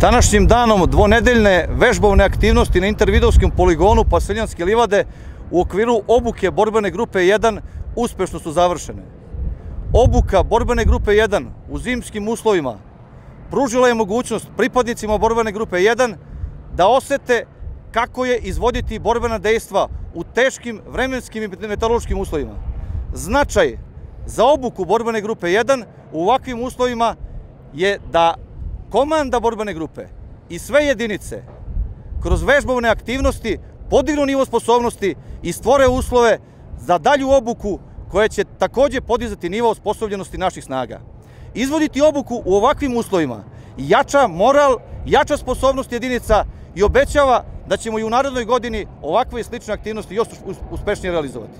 Današnjim danom dvonedeljne vežbovne aktivnosti na intervidovskom poligonu Paseljanske livade u okviru obuke borbene grupe 1 uspešno su završene. Obuka borbene grupe 1 u zimskim uslovima pružila je mogućnost pripadnicima borbene grupe 1 da osete kako je izvoditi borbena dejstva u teškim vremenskim i meteorološkim uslovima. Značaj za obuku borbene grupe 1 u ovakvim uslovima je da komanda borbene grupe i sve jedinice kroz vežbovne aktivnosti podignu nivo sposobnosti i stvore uslove za dalju obuku koja će takođe podizati nivo osposobljenosti naših snaga. Izvoditi obuku u ovakvim uslovima jača moral, jača sposobnost jedinica i obećava da ćemo i u narodnoj godini ovakve i slične aktivnosti još uspešnije realizovati.